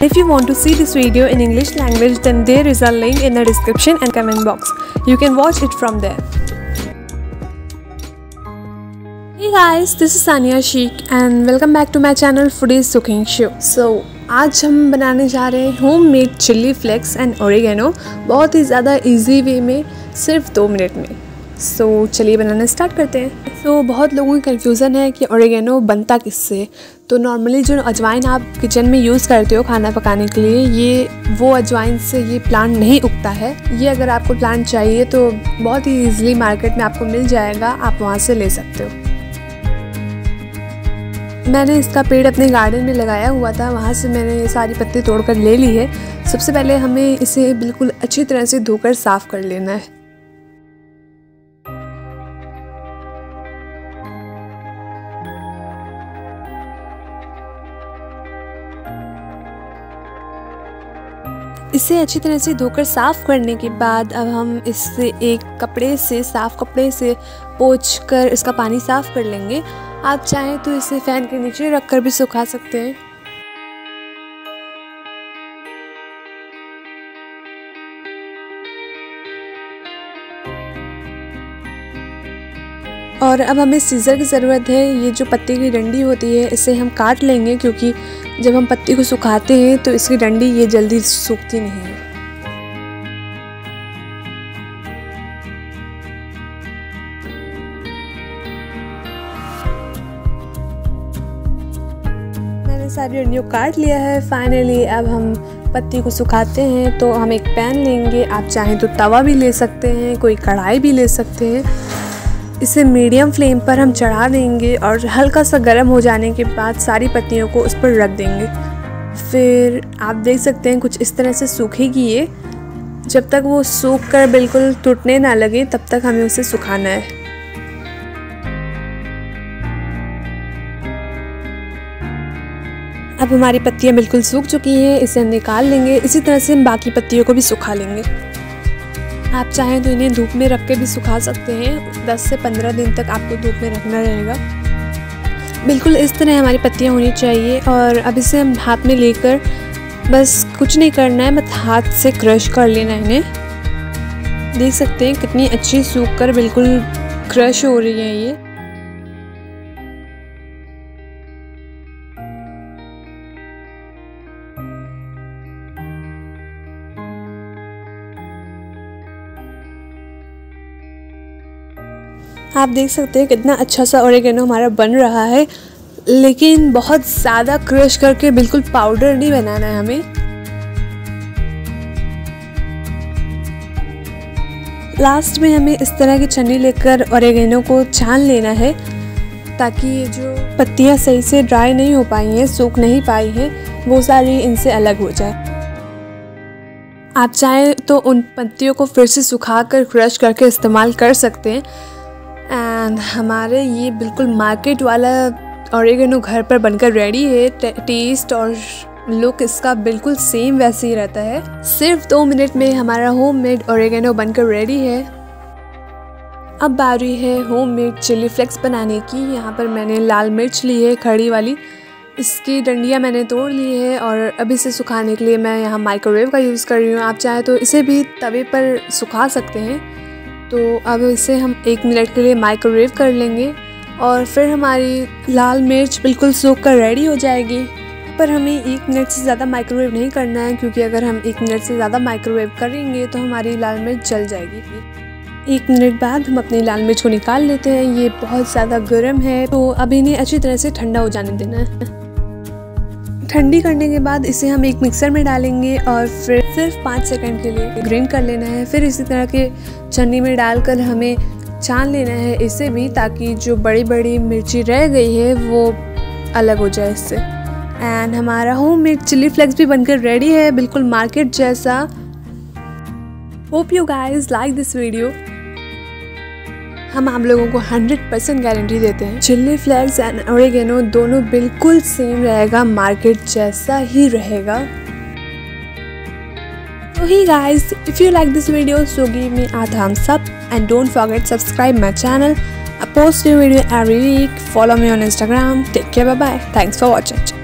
If you want to see this video in English language then there is a link in the description and comment box. You can watch it from there. Hey guys, this is Sania Sheikh and welcome back to my channel Foodies Cooking Show. So आज हम बनाने जा रहे हैं home made chilli flakes and oregano बहुत ही ज़्यादा easy way में सिर्फ दो मिनट में सो so, चलिए बनाना स्टार्ट करते हैं। तो so, बहुत लोगों की कन्फ्यूज़न है कि ओरिगेनो बनता किससे? तो नॉर्मली जो अजवाइन आप किचन में यूज़ करते हो खाना पकाने के लिए ये वो अजवाइन से ये प्लांट नहीं उगता है। ये अगर आपको प्लांट चाहिए तो बहुत ही ईजिली मार्केट में आपको मिल जाएगा आप वहाँ से ले सकते हो। मैंने इसका पेड़ अपने गार्डन में लगाया हुआ था वहाँ से मैंने ये सारी पत्ती तोड़कर ले ली है। सबसे पहले हमें इसे बिल्कुल अच्छी तरह से धोकर साफ़ कर लेना है। इसे अच्छी तरह से धोकर साफ़ करने के बाद अब हम इसे एक कपड़े से, साफ़ कपड़े से पोछ कर इसका पानी साफ़ कर लेंगे। आप चाहें तो इसे फ़ैन के नीचे रख कर भी सुखा सकते हैं। और अब हमें सीज़र की ज़रूरत है, ये जो पत्ती की डंडी होती है, इसे हम काट लेंगे क्योंकि जब हम पत्ती को सुखाते हैं तो इसकी डंडी ये जल्दी सूखती नहीं है। मैंने सारी डंडियों काट लिया है। फाइनली अब हम पत्ती को सुखाते हैं तो हम एक पैन लेंगे। आप चाहें तो तवा भी ले सकते हैं, कोई कढ़ाई भी ले सकते हैं। इसे मीडियम फ्लेम पर हम चढ़ा देंगे और हल्का सा गर्म हो जाने के बाद सारी पत्तियों को उस पर रख देंगे। फिर आप देख सकते हैं कुछ इस तरह से सूखेगी ये। जब तक वो सूख कर बिल्कुल टूटने ना लगे, तब तक हमें उसे सुखाना है। अब हमारी पत्तियाँ बिल्कुल सूख चुकी हैं, इसे हम निकाल लेंगे। इसी तरह से हम बाकी पत्तियों को भी सुखा लेंगे। आप चाहें तो इन्हें धूप में रख के भी सुखा सकते हैं। 10 से 15 दिन तक आपको धूप में रखना रहेगा। बिल्कुल इस तरह हमारी पत्तियाँ होनी चाहिए और अब इसे हम हाथ में लेकर बस कुछ नहीं करना है, बस हाथ से क्रश कर लेना है इन्हें। देख सकते हैं कितनी अच्छी सूख कर बिल्कुल क्रश हो रही है ये। आप देख सकते हैं कितना अच्छा सा ओरेगेनो हमारा बन रहा है, लेकिन बहुत ज़्यादा क्रश करके बिल्कुल पाउडर नहीं बनाना है हमें। लास्ट में हमें इस तरह की छन्नी लेकर ओरेगेनो को छान लेना है, ताकि ये जो पत्तियाँ सही से ड्राई नहीं हो पाई हैं, सूख नहीं पाई हैं, वो सारी इनसे अलग हो जाए। आप चाहें तो उन पत्तियों को फिर से सुखा कर क्रश करके इस्तेमाल कर सकते हैं। एंड हमारे ये बिल्कुल मार्केट वाला ऑरिगेनो घर पर बनकर रेडी है टेस्ट और लुक इसका बिल्कुल सेम वैसे ही रहता है। सिर्फ़ दो मिनट में हमारा होम मेड ऑरिगेनो बनकर रेडी है। अब बारी है होम मेड चिली फ्लेक्स बनाने की। यहाँ पर मैंने लाल मिर्च ली है, खड़ी वाली। इसकी डंडियाँ मैंने तोड़ ली है और अभी इसे सुखाने के लिए मैं यहाँ माइक्रोवेव का यूज़ कर रही हूँ। आप चाहें तो इसे भी तवे पर सुखा सकते हैं। तो अब इसे हम एक मिनट के लिए माइक्रोवेव कर लेंगे और फिर हमारी लाल मिर्च बिल्कुल सूख कर रेडी हो जाएगी। पर हमें एक मिनट से ज़्यादा माइक्रोवेव नहीं करना है, क्योंकि अगर हम एक मिनट से ज़्यादा माइक्रोवेव करेंगे तो हमारी लाल मिर्च जल जाएगी। एक मिनट बाद हम अपनी लाल मिर्च को निकाल लेते हैं। ये बहुत ज़्यादा गर्म है तो अब इन्हें अच्छी तरह से ठंडा हो जाने देना है। ठंडी करने के बाद इसे हम एक मिक्सर में डालेंगे और फिर सिर्फ़ पाँच सेकंड के लिए ग्राइंड कर लेना है। फिर इसी तरह के छन्नी में डालकर हमें छान लेना है इसे भी ताकि जो बड़ी बड़ी मिर्ची रह गई है, वो अलग हो जाए इससे। एंड हमारा होम मेड चिली फ्लेक्स भी बनकर रेडी है, बिल्कुल मार्केट जैसा। Hope you guys like this video हम आप लोगों को 100 परसेंट गारंटी देते हैं। चिल्ली फ्लैक्स एंड ओरिगेनो दोनों बिल्कुल सेम रहेगा मार्केट जैसा ही रहेगा। तो ही guys if you like this video so give me a thumbs up and don't forget subscribe my channel post new video every week follow me on Instagram take care bye bye thanks for watching